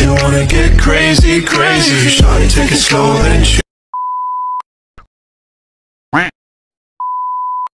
you wanna crazy, crazy. Shawty, take it slow, then.